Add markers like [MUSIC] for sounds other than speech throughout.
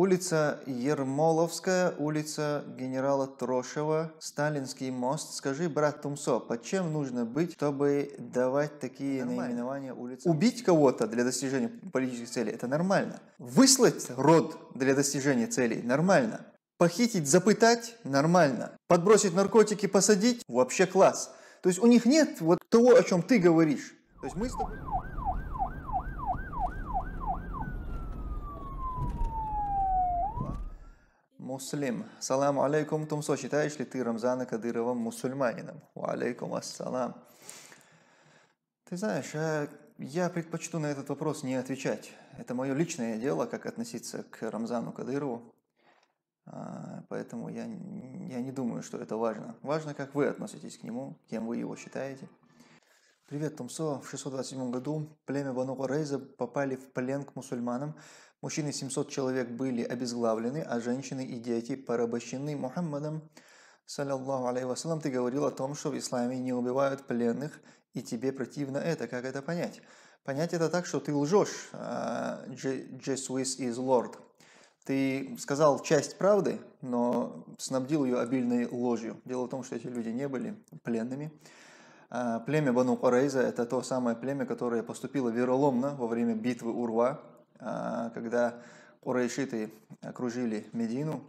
Улица Ермоловская, улица генерала Трошева, Сталинский мост. Скажи, брат Тумсо, под чем нужно быть, чтобы давать такие Нормально. наименования улиц? Убить кого-то для достижения политических целей – это нормально. Выслать род для достижения целей – нормально. Похитить, запытать – нормально. Подбросить наркотики, посадить – вообще класс. То есть у них нет вот того, о чем ты говоришь. То есть мы с тобой... Муслим. Саламу алейкум, Тумсо. Считаешь ли ты Рамзана Кадырова мусульманином? Алейкум ассалам. Ты знаешь, а я предпочту на этот вопрос не отвечать. Это мое личное дело, как относиться к Рамзану Кадырову. А, Поэтому я, я не думаю, что это важно. Важно, как вы относитесь к нему, кем вы его считаете. Привет, Тумсо. В 627 году племя Бану Рейза попали в плен к мусульманам. Мужчины 700 человек были обезглавлены, а женщины и дети порабощены Мухаммадом. Саллаллаху алейхи вассалам, ты говорил о том, что в исламе не убивают пленных, и тебе противно это. Как это понять? Понять это так, что ты лжешь. а, Jesus is Lord. Ты сказал часть правды, но снабдил ее обильной ложью. Дело в том, что эти люди не были пленными. А, Племя Бану Карейза – это то самое племя, которое поступило вероломно во время битвы Урва, а, когда урайшиты окружили Медину.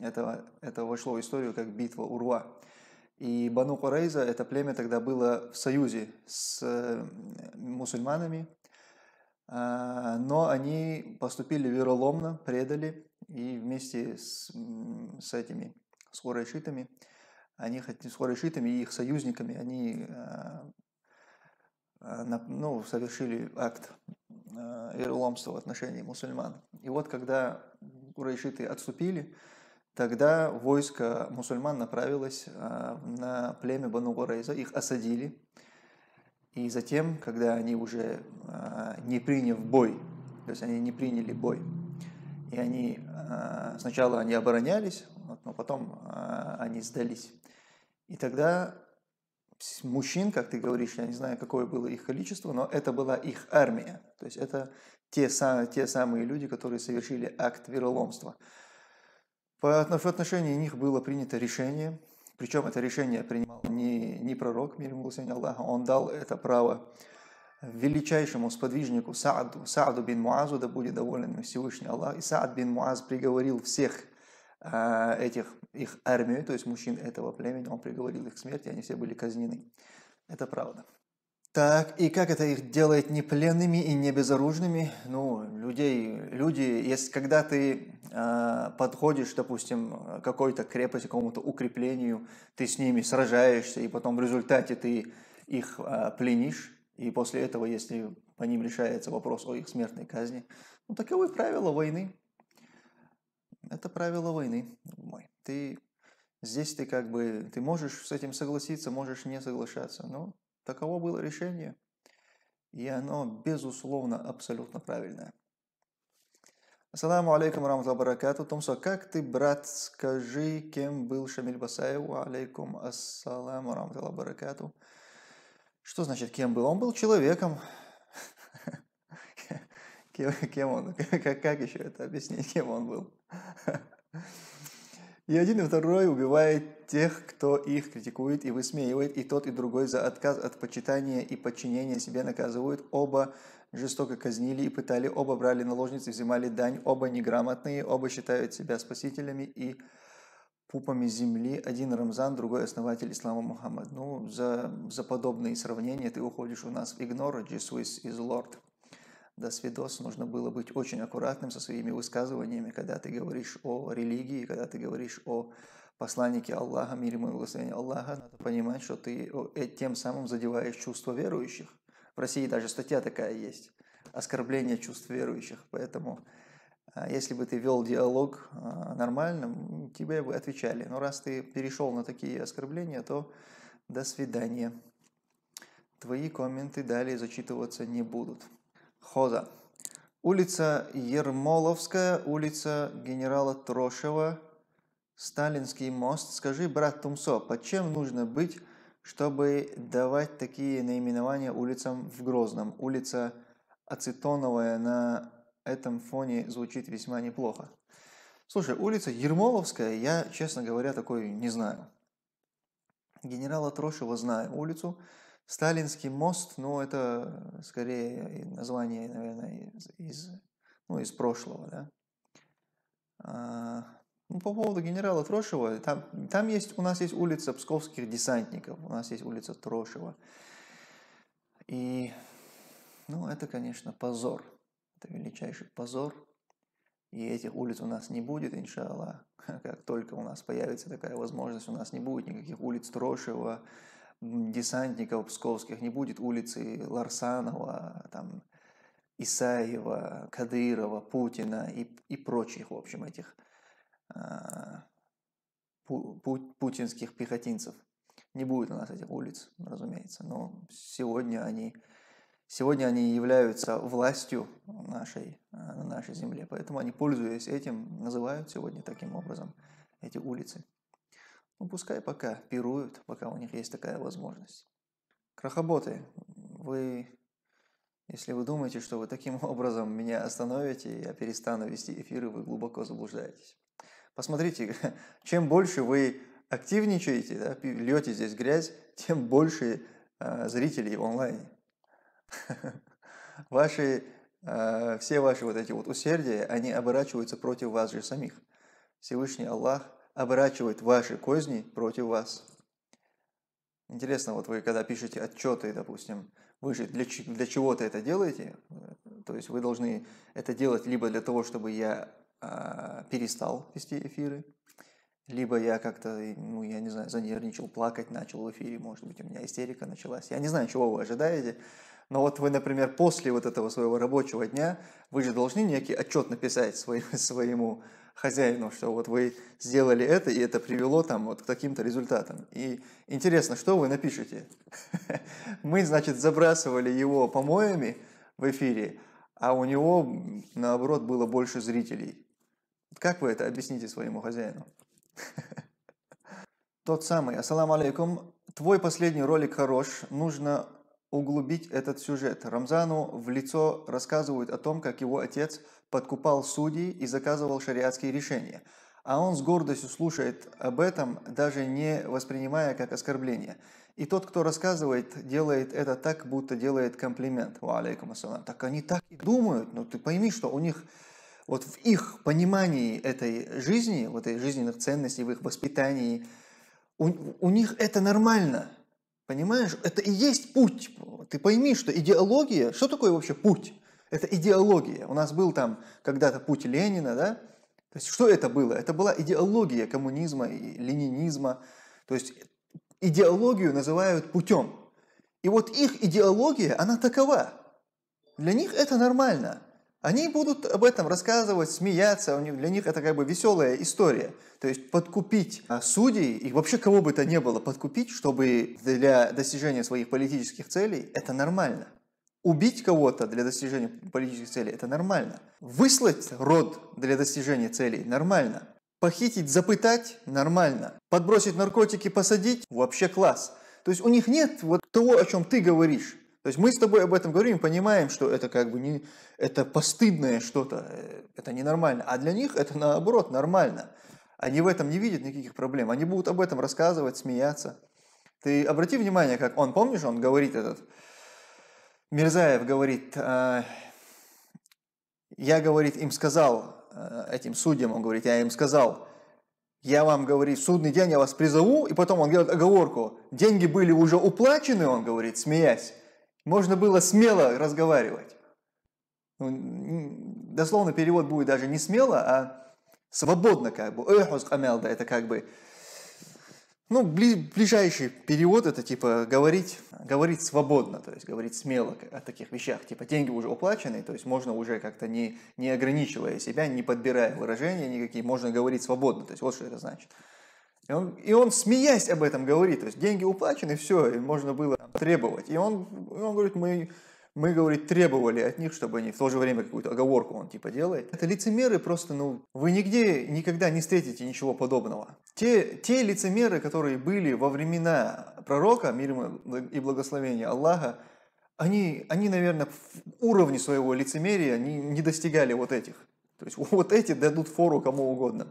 Это, это вошло в историю как битва Урва. И Бану Карейза – это племя тогда было в союзе с э, мусульманами, но они поступили вероломно, предали, и вместе с, с этими, с хурайшитами, они, хот- с хурайшитами и их союзниками, они а, на- ну, совершили акт вероломства в отношении мусульман. И вот когда курайшиты отступили, тогда войско мусульман направилось на племя Бану Гурейза, их осадили, и затем, когда они уже не приняв бой, то есть они не приняли бой, и они сначала они оборонялись, но потом они сдались. И тогда мужчин, как ты говоришь, я не знаю, какое было их количество, но это была их армия. То есть это те, са- те самые люди, которые совершили акт вероломства. В отношении них было принято решение, причем это решение принимал не, не пророк, мир ему благословение Аллаха, он дал это право величайшему сподвижнику Сааду, Сааду бин Муазу, да будет доволен им Всевышний Аллах. И Саад бин Муаз приговорил всех этих, их армию, то есть мужчин этого племени, он приговорил их к смерти, они все были казнены. Это правда. Так, и как это их делает не пленными и не безоружными? Ну, людей, люди, если когда ты а, подходишь, допустим, какой-то крепости, какому-то укреплению, ты с ними сражаешься, и потом в результате ты их а, пленишь, и после этого, если по ним решается вопрос о их смертной казни, ну, таковы правила войны. Это правила войны, мой. Ты здесь ты как бы, ты можешь с этим согласиться, можешь не соглашаться, но таково было решение, и оно, безусловно, абсолютно правильное. Ассаламу алейкум рамтла баракату. Томсо, как ты, брат, скажи, кем был Шамиль Басаев? Алейкум ассаламу рамтла баракату. Что значит, кем был? Он был человеком. [LAUGHS] Кем, [LAUGHS] кем он? [LAUGHS] Как, как еще это объяснить, [LAUGHS] кем он был? И один и второй убивает тех, кто их критикует и высмеивает, и тот и другой за отказ от почитания и подчинения себе наказывают. Оба жестоко казнили и пытали, оба брали наложницы, взимали дань, оба неграмотные, оба считают себя спасителями и пупами земли. Один Рамзан, другой основатель ислама Мухаммад. Ну, за, за подобные сравнения ты уходишь у нас в игнор, Jesus is Lord. До свидос, нужно было быть очень аккуратным со своими высказываниями, когда ты говоришь о религии, когда ты говоришь о посланнике Аллаха, мир ему и благословение Аллаха, надо понимать, что ты э, тем самым задеваешь чувства верующих. В России даже статья такая есть, оскорбление чувств верующих, поэтому а, если бы ты вел диалог а, нормально, тебе бы отвечали. Но раз ты перешел на такие оскорбления, то до свидания. Твои комменты далее зачитываться не будут. Хоза. Улица Ермоловская, улица генерала Трошева, Сталинский мост. Скажи, брат Тумсо, под чем нужно быть, чтобы давать такие наименования улицам в Грозном? Улица Ацетоновая на этом фоне звучит весьма неплохо. Слушай, улица Ермоловская, я, честно говоря, такой не знаю. Генерала Трошева знаю улицу. Сталинский мост, ну, это скорее название, наверное, из, из, ну, из прошлого, да. А, ну, по поводу генерала Трошева, там, там есть, у нас есть улица Псковских десантников, у нас есть улица Трошева. И, ну, это, конечно, позор. Это величайший позор. И этих улиц у нас не будет, иншаллах. [LAUGHS] Как только у нас появится такая возможность, у нас не будет никаких улиц Трошева, десантников псковских, не будет улицы Ларсанова, там, Исаева, Кадырова, Путина и, и прочих, в общем, этих а, пу, пу, путинских пехотинцев. Не будет у нас этих улиц, разумеется, но сегодня они Сегодня они являются властью нашей, э, на нашей земле, поэтому они, пользуясь этим, называют сегодня таким образом эти улицы. Ну, пускай пока пируют, пока у них есть такая возможность. Крохоботы, вы, если вы думаете, что вы таким [LAUGHS] образом меня остановите, я перестану вести эфиры, вы глубоко заблуждаетесь. Посмотрите, [LAUGHS] чем больше вы активничаете, да, льете здесь грязь, тем больше э, зрителей в онлайне. [LAUGHS] Ваши, э, все ваши вот эти вот усердия, они оборачиваются против вас же самих. Всевышний Аллах оборачивает ваши козни против вас. Интересно, вот вы когда пишете отчеты, допустим, вы же для, для чего-то это делаете, то есть вы должны это делать либо для того, чтобы я э, перестал вести эфиры, либо я как-то, ну, я не знаю, занервничал, плакать начал в эфире, может быть, у меня истерика началась. Я не знаю, чего вы ожидаете, но вот вы, например, после вот этого своего рабочего дня, вы же должны некий отчет написать [LAUGHS] своему, своему хозяину, что вот вы сделали это, и это привело там вот к таким-то результатам. И интересно, что вы напишете? [LAUGHS] Мы, значит, забрасывали его помоями в эфире, а у него, наоборот, было больше зрителей. Как вы это объясните своему хозяину? [LAUGHS] Тот самый. Ассаламу алейкум. Твой последний ролик хорош. Нужно углубить этот сюжет. Рамзану в лицо рассказывают о том, как его отец подкупал судей и заказывал шариатские решения. А он с гордостью слушает об этом, даже не воспринимая как оскорбление. И тот, кто рассказывает, делает это так, будто делает комплимент. Алейкум ассалам. Так они так и думают. Но ты пойми, что у них вот в их понимании этой жизни, вот этой жизненных ценностей, в их воспитании, у, у них это нормально. Понимаешь, это и есть путь. Ты пойми, что идеология, что такое вообще путь? Это идеология. У нас был там когда-то путь Ленина, да? То есть что это было? Это была идеология коммунизма и ленинизма. То есть идеологию называют путем. И вот их идеология, она такова. Для них это нормально. Они будут об этом рассказывать, смеяться, для них это как бы веселая история. То есть подкупить а, судей и вообще кого бы то ни было подкупить, чтобы для достижения своих политических целей, это нормально. Убить кого-то для достижения политических целей – это нормально. Выслать род для достижения целей – нормально. Похитить, запытать – нормально. Подбросить наркотики, посадить – вообще класс. То есть у них нет вот того, о чем ты говоришь. То есть мы с тобой об этом говорим, понимаем, что это как бы не, это постыдное что-то, э, это ненормально. А для них это наоборот нормально. Они в этом не видят никаких проблем. Они будут об этом рассказывать, смеяться. Ты обрати внимание, как он, помнишь, он говорит этот, Мирзаев говорит, «А, я, говорит, им сказал, э, этим судьям, он говорит, я им сказал, я вам, говорит, судный день я вас призову, и потом он делает оговорку, деньги были уже уплачены, он говорит, смеясь, можно было смело разговаривать. Ну, дословно перевод будет даже не смело, а свободно как бы. это как бы, ну, ближайший перевод это типа говорить, говорить свободно, то есть говорить смело о таких вещах. Типа деньги уже уплачены, то есть можно уже как-то не, не ограничивая себя, не подбирая выражения никакие, можно говорить свободно. То есть вот что это значит. И он, и он, смеясь об этом, говорит, то есть деньги уплачены, все, и можно было требовать. И он, и он говорит, мы, мы, говорит, требовали от них, чтобы они в то же время какую-то оговорку он типа делает. Это лицемеры просто, ну, вы нигде никогда не встретите ничего подобного. Те, те лицемеры, которые были во времена пророка, мир и благословения Аллаха, они, они, наверное, в уровне своего лицемерия не, не достигали вот этих. То есть [LAUGHS] вот эти дадут фору кому угодно.